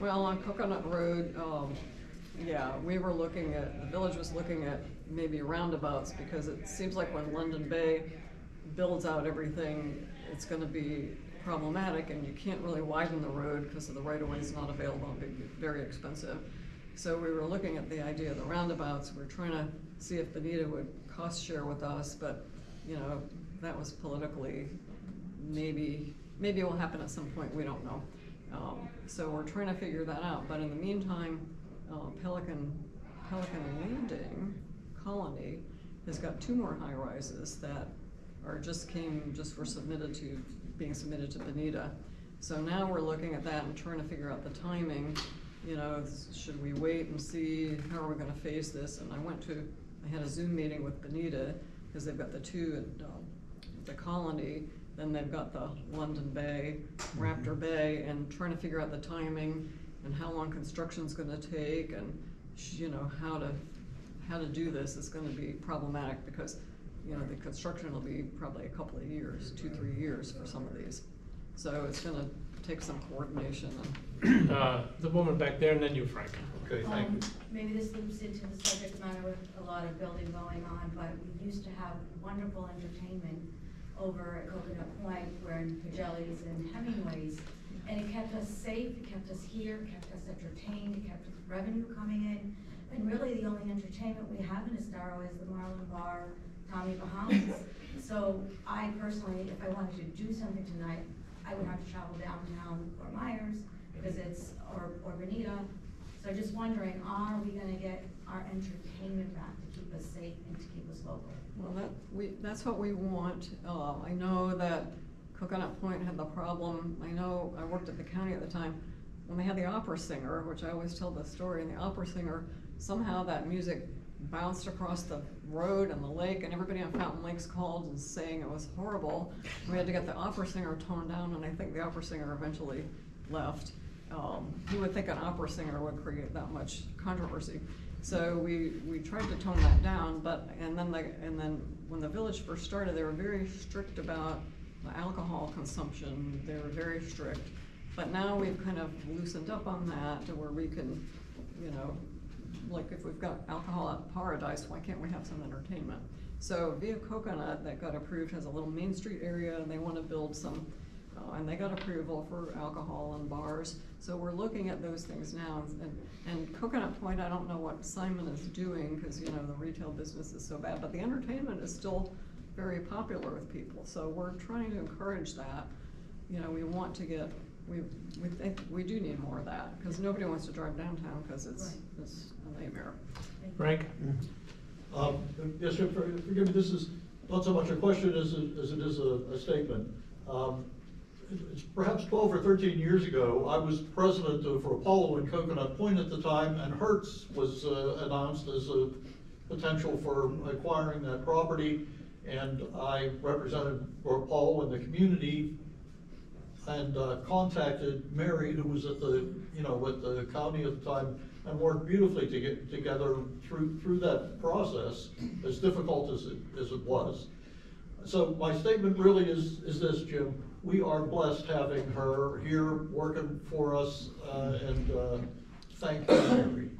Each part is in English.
Well, on Coconut Road, um, yeah, we were looking at, the village was looking at maybe roundabouts, because it seems like when London Bay builds out everything, it's gonna be problematic, and you can't really widen the road, because of the right-of-way is not available, and be very expensive. So we were looking at the idea of the roundabouts, we we're trying to see if Bonita would cost share with us, but, you know, that was politically, maybe, maybe it will happen at some point, we don't know. Um, so we're trying to figure that out, but in the meantime, uh, Pelican, Pelican Landing Colony has got two more high rises that are just came, just were submitted to, being submitted to Bonita. So now we're looking at that and trying to figure out the timing, you know, should we wait and see, how are we gonna phase this? And I went to, I had a Zoom meeting with Bonita, cause they've got the two at, um, the Colony, then they've got the London Bay, Raptor Bay, and trying to figure out the timing and how long construction's gonna take and, you know, how to, how to do this is gonna be problematic because, you know, the construction will be probably a couple of years, two, three years for some of these. So it's gonna take some coordination and, Uh, The woman back there, and then you, Frank. Okay, thank you. Um, Maybe this loops into the subject matter with a lot of building going on, but we used to have wonderful entertainment over at Coconut Point, where Pagelli's and Hemingway's. And it kept us safe, it kept us here, it kept us entertained, it kept revenue coming in. And really, the only entertainment we have in Estero is the Marlin Bar, Tommy Bahama's. So I personally, if I wanted to do something tonight, I would have to travel downtown or Myers, because it's, or, or Bonita. So just wondering, are we gonna get our entertainment back keep us safe and to keep us local? well, that, we, that's what we want. Uh, I know that Coconut Point had the problem, I know, I worked at the county at the time, when they had the opera singer, which I always tell the story, and the opera singer, somehow that music bounced across the road and the lake, and everybody on Fountain Lakes called and saying it was horrible. We had to get the opera singer toned down, and I think the opera singer eventually left. Um, you would think an opera singer would create that much controversy. So we, we tried to tone that down, but, and then the, and then when the village first started, they were very strict about the alcohol consumption, they were very strict. But now we've kind of loosened up on that to where we can, you know, like if we've got alcohol at Paradise, why can't we have some entertainment? So Via Coconut that got approved has a little Main Street area and they wanna build some, uh, and they got approval for alcohol and bars. So we're looking at those things now and, and Coconut Point, I don't know what Simon is doing, cause you know, the retail business is so bad, but the entertainment is still very popular with people, so we're trying to encourage that. You know, we want to get, we, we think, we do need more of that, cause nobody wants to drive downtown, cause it's, Right. it's a nightmare. Frank? Um, Yes, sir, forgive me, this is not so much a question as it as it is a a statement. Um, it's Perhaps twelve or thirteen years ago, I was president of Apollo and Coconut Point at the time, and Hertz was uh, announced as a potential for acquiring that property. And I represented Apollo and the community and uh, contacted Mary, who was at the, you know, with the county at the time, and worked beautifully to get together through, through that process, as difficult as it, as it was. So my statement really is, is this, Jim, we are blessed having her here working for us, uh, and, uh, thank you, Mary.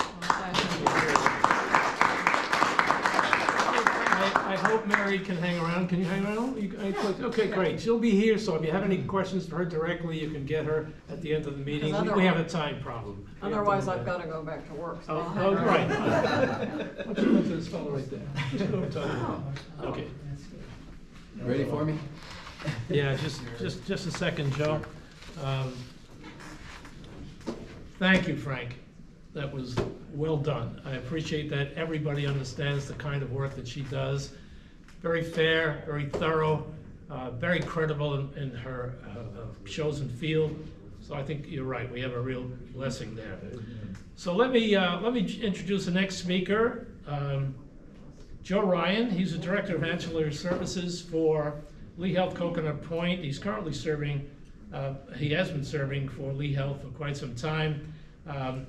I, I hope Mary can hang around. Can you hang around? You- I- Okay, great. She'll be here, so if you have any questions for her directly, you can get her at the end of the meeting. We- We have a time problem. We have to Otherwise, do I've that. gotta go back to work, so Oh, I'll hang oh, around. right. Why don't you go to this fellow right there? Just go talk to him. Okay. Ready for me? Yeah, just, just, just a second, Joe. Um, Thank you, Frank. That was well done. I appreciate that everybody understands the kind of work that she does. Very fair, very thorough, uh, very credible in, in her uh, uh, chosen field. So I think you're right, we have a real blessing there. So let me, uh, let me introduce the next speaker. Um, Joe Ryan, he's the Director of Ancillary Services for Lee Health Coconut Point. He's currently serving, uh, he has been serving for Lee Health for quite some time, um,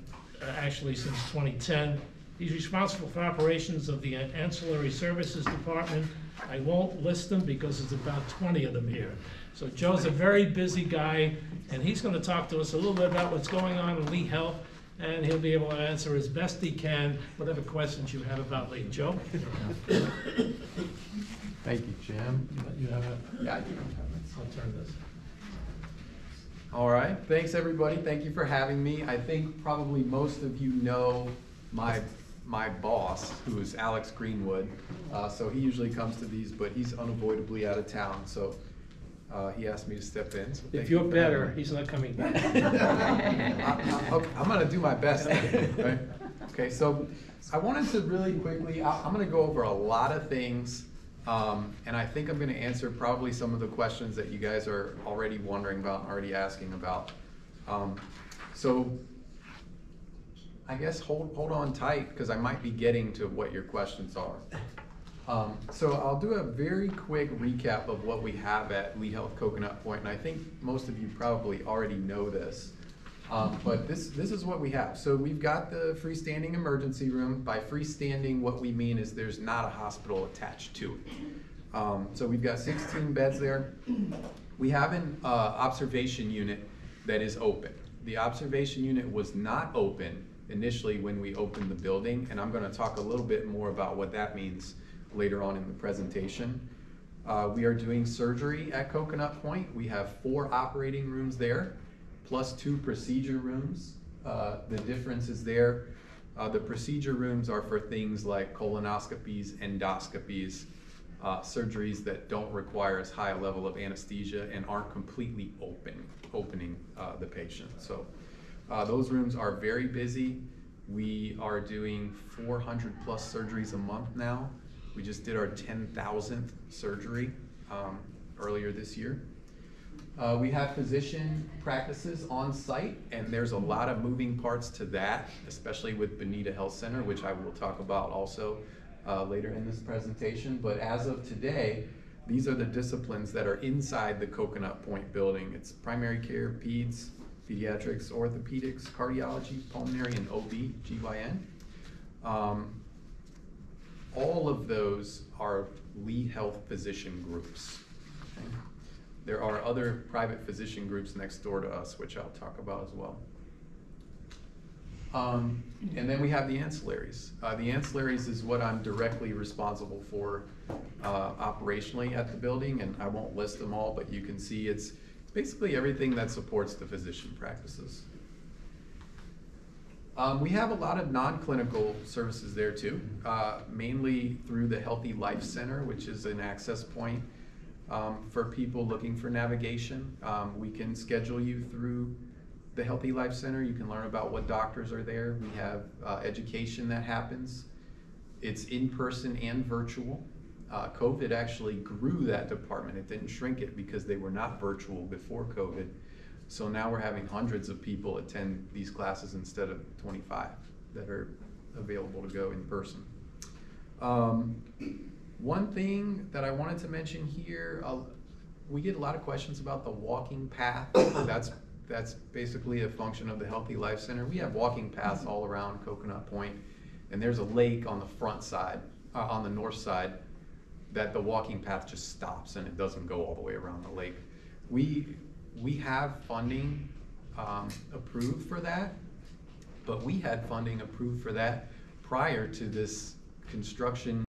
actually since 2010. He's responsible for operations of the Ancillary Services Department. I won't list them because there's about 20 of them here. So Joe's a very busy guy, and he's gonna talk to us a little bit about what's going on in Lee Health, and he'll be able to answer as best he can whatever questions you have about Lee. Joe? Thank you, Jim. You have a, Yeah, I do have it. I'll turn this. All right, thanks, everybody. Thank you for having me. I think probably most of you know my, my boss, who is Alex Greenwood. Uh, so he usually comes to these, but he's unavoidably out of town, so, uh, he asked me to step in. so thank If you you're for having better, me. he's not coming back. I- I- okay, I'm gonna do my best, right? Okay, so I wanted to really quickly, I, I'm gonna go over a lot of things. Um, and I think I'm gonna answer probably some of the questions that you guys are already wondering about, and already asking about. Um, so I guess hold, hold on tight, cause I might be getting to what your questions are. Um, so I'll do a very quick recap of what we have at Lee Health Coconut Point, and I think most of you probably already know this. Um, but this, this is what we have. So we've got the freestanding emergency room. By freestanding, what we mean is there's not a hospital attached to it. Um, so we've got sixteen beds there. We have an, uh, observation unit that is open. The observation unit was not open initially when we opened the building, and I'm gonna talk a little bit more about what that means later on in the presentation. Uh, we are doing surgery at Coconut Point. We have four operating rooms there, plus two procedure rooms. Uh, the difference is there, uh, the procedure rooms are for things like colonoscopies, endoscopies, uh, surgeries that don't require as high a level of anesthesia and aren't completely open, opening, uh, the patient. So, uh, those rooms are very busy. We are doing four hundred plus surgeries a month now. We just did our ten thousandth surgery, um, earlier this year. Uh, we have physician practices on site, and there's a lot of moving parts to that, especially with Bonita Health Center, which I will talk about also uh, later in this presentation. But as of today, these are the disciplines that are inside the Coconut Point building. It's primary care, peds, pediatrics, orthopedics, cardiology, pulmonary, and OB, GYN. Um, all of those are Lee Health physician groups. There are other private physician groups next door to us, which I'll talk about as well. Um, and then we have the ancillaries. Uh, the ancillaries is what I'm directly responsible for, uh, operationally at the building, and I won't list them all, but you can see it's basically everything that supports the physician practices. Um, we have a lot of non-clinical services there too, uh, mainly through the Healthy Life Center, which is an access point um, for people looking for navigation. Um, we can schedule you through the Healthy Life Center. You can learn about what doctors are there. We have uh, education that happens. It's in person and virtual. Uh, COVID actually grew that department. It didn't shrink it because they were not virtual before COVID. So now we're having hundreds of people attend these classes instead of 25 that are available to go in person. Um, one thing that I wanted to mention here, uh, we get a lot of questions about the walking path. That's, that's basically a function of the Healthy Life Center. We have walking paths all around Coconut Point, and there's a lake on the front side, uh, on the north side, that the walking path just stops and it doesn't go all the way around the lake. We, we have funding, um, approved for that, but we had funding approved for that prior to this construction